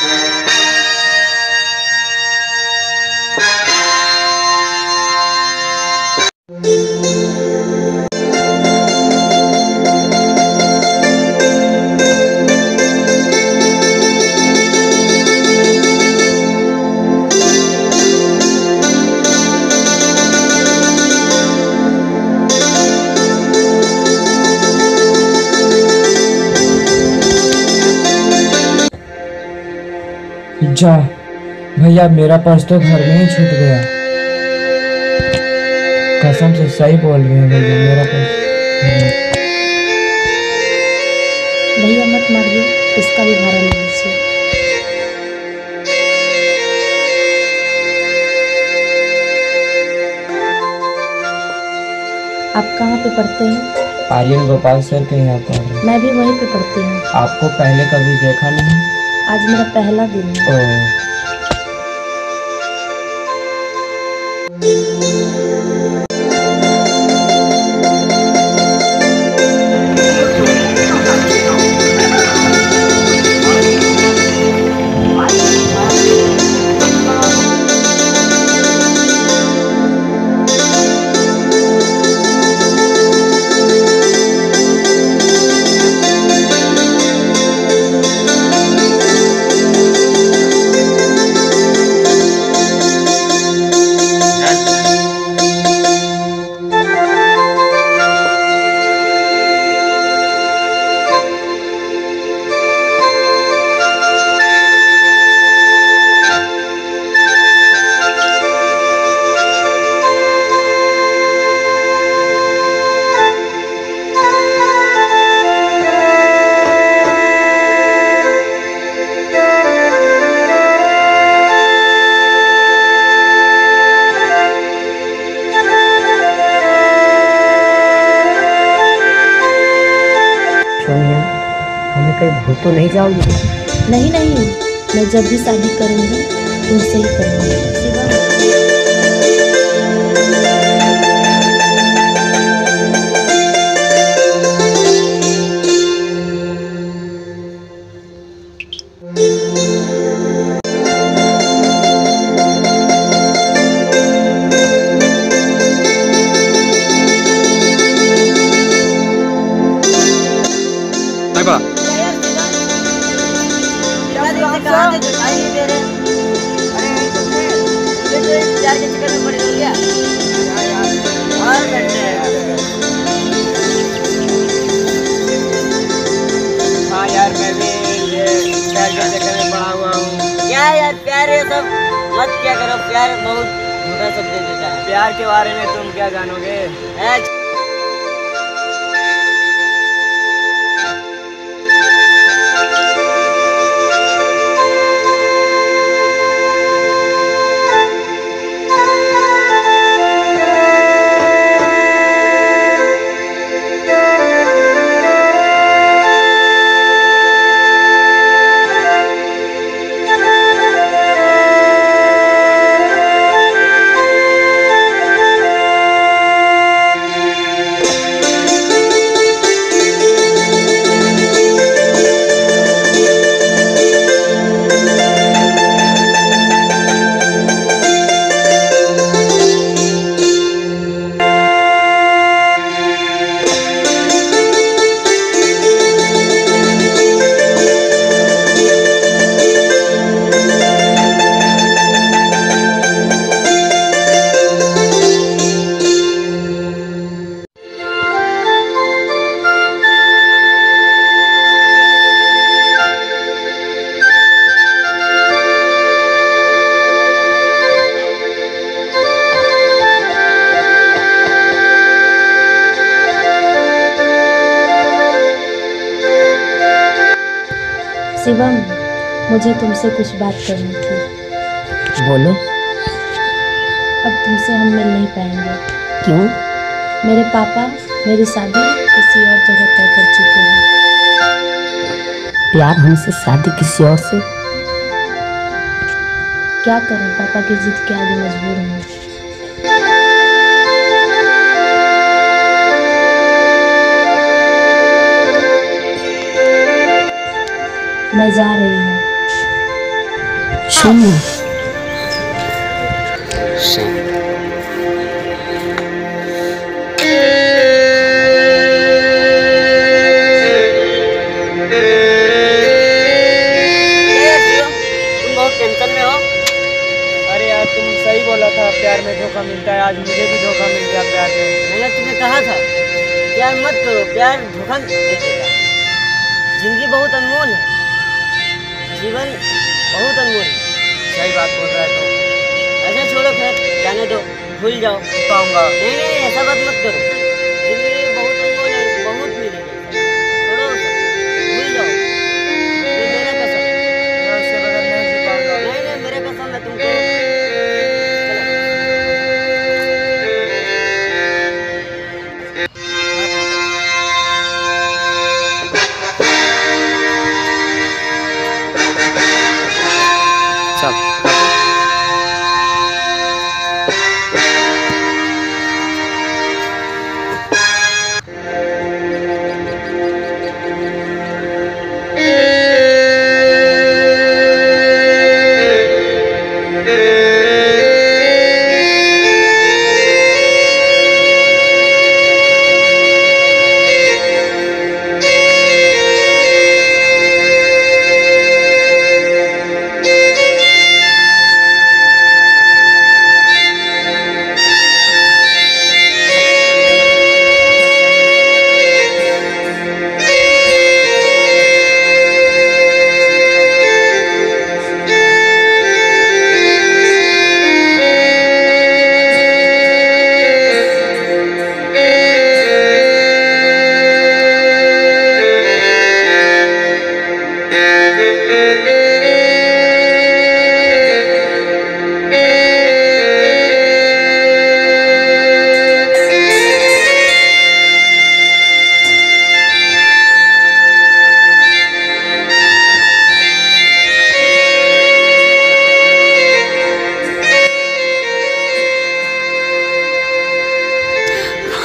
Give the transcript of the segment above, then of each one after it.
Música अच्छा भैया मेरा पर्स तो घर में ही छूट गया। कसम से सही बोल रहे हैं भैया मेरा पर्स भैया मत मारिए इसका भी भाड़ा ले लीजिए। आप कहाँ पे पढ़ते हैं? आर्यन गोपाल सर के यहाँ पढ़ हैं। मैं भी वहीं पे पढ़ती हूँ। आपको पहले कभी देखा नहीं? आज मेरा पहला दिन है। सोनिया हमें कहीं भूल तो नहीं जाओगी? नहीं नहीं। मैं जब भी शादी करूँगी, तुमसे ही करूँगी। हाँ। यार मैं भी ये प्यार के चक्कर में पड़ा हुआ हूँ। क्या यार प्यार ये सब? मत क्या करो प्यार बहुत झूठा सब दे देता है। प्यार के बारे में तुम क्या जानोगे? शिवम मुझे तुमसे कुछ बात करनी थी। बोलो। अब तुमसे हम मिल नहीं पाएँगे। क्यों? मेरे पापा मेरी शादी किसी और जगह तय कर चुके हैं। प्यार हमसे शादी किसी और से? क्या करें? पापा की जिद के आगे मजबूर हूँ। मैं जा रही हूँ। सोनिया तुम बहुत टेंशन में हो? अरे तुम सही बोला था प्यार में धोखा मिलता है आज मुझे भी धोखा मिल गया प्यार में। मैंने तुम्हें कहा था प्यार मत करो प्यार धोखा ज़िंदगी बहुत अनमोल है। जीवन बहुत अनमोल। है सही बात बोल रहा है तो। ऐसे छोड़ो खैर जाने दो भूल जाओ। पाऊँगा। नहीं नहीं ऐसा बात मत करो।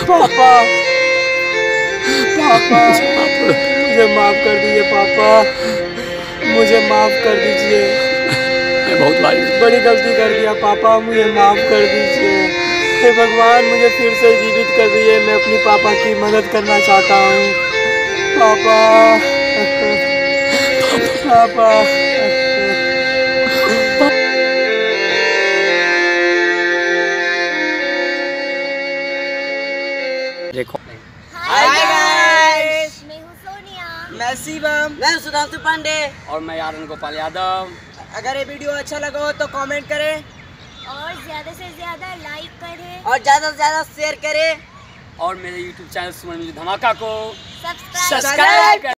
पापा। पापा। मुझे माफ़ कर दीजिए पापा। मुझे माफ़ कर दीजिए। मैं बहुत बड़ी गलती कर दिया पापा। मुझे माफ़ कर दीजिए। हे भगवान मुझे फिर से जीवित कर दिए मैं अपनी पापा की मदद करना चाहता हूँ। पापा। पापा। मैं शिवम। मैं सुधांशु पांडे। और मैं आरन गोपाल यादव। अगर ये वीडियो अच्छा लगा हो तो कमेंट करें। और ज़्यादा से ज़्यादा लाइक करें। और ज़्यादा से ज़्यादा शेयर करें। और मेरे यूट्यूब चैनल सुमन धमाका को सब्सक्राइब सब्सक्राइब